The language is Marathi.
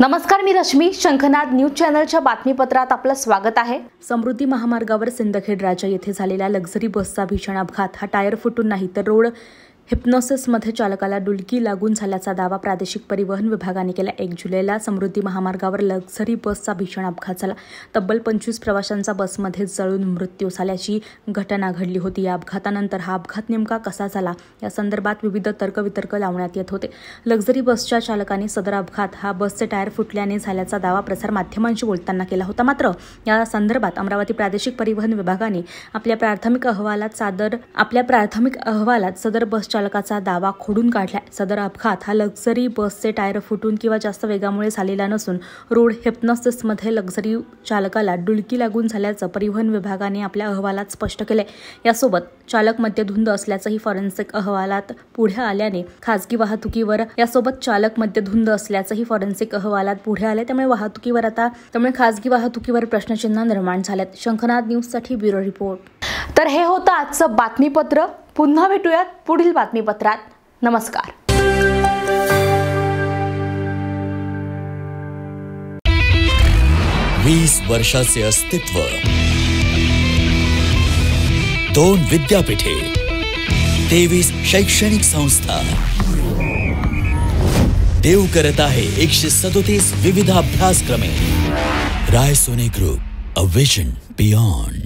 नमस्कार मी रश्मी. शंखनाद न्यूज चॅनलच्या बातमीपत्रात आपलं स्वागत आहे. समृद्धी महामार्गावर सिंदखेड राजा येथे झालेल्या लक्झरी बसचा भीषण अपघात. हा टायर फुटून नाही तर रोड हिप्नोसिसमध्ये चालकाला डुलकी लागून झाल्याचा दावा प्रादेशिक परिवहन विभागाने केला. एक जुलैला समृद्धी महामार्गावर लक्झरी बसचा भीषण अपघात झाला. तब्बल पंचवीस प्रवाशांचा बसमध्ये जळून मृत्यू झाल्याची घटना घडली होती. या अपघातानंतर हा अपघात नेमका कसा झाला? या संदर्भात विविध तर्कवितर्क लावण्यात येत होते. लक्झरी बसच्या चालकाने सदर अपघात हा बसचे टायर फुटल्याने झाल्याचा दावा प्रसारमाध्यमांशी बोलताना केला होता. मात्र या संदर्भात अमरावती प्रादेशिक परिवहन विभागाने आपल्या प्राथमिक अहवालात सादर आपल्या प्राथमिक अहवालात सदर बस चालकाचा दावा खोडून काढलाय. सदर अपघात हा लक्झरी बसचे टायर फुटून किंवा जास्त वेगामुळे झालेला नसून रोड हेप्नॉसिसमध्ये लक्झरी चालकाला डुलकी लागून झाल्याचं परिवहन विभागाने आपल्या अहवालात स्पष्ट केलंय. यासोबत चालक मद्यधुंद असल्याचंही फॉरेन्सिक अहवालात पुढे आल्याने खासगी वाहतुकीवर यासोबत चालक मद्यधुंद असल्याचंही फॉरेन्सिक अहवालात पुढे आले त्यामुळे वाहतुकीवर आता त्यामुळे खासगी वाहतुकीवर प्रश्नचिन्ह निर्माण झालेत शंखनाद न्यूजसाठी ब्युरो रिपोर्ट. तर हे होतं आजचं बातमीपत्र. पुन्हा भेटूयात पुढील बातमीपत्रात. नमस्कार. वीस वर्षाचे अस्तित्व. दोन विद्यापीठे. तेवीस शैक्षणिक संस्था. देव करत आहे एकशे सदोतीस विविध अभ्यासक्रमे राय सोने ग्रुप अ विजन बियॉन्ड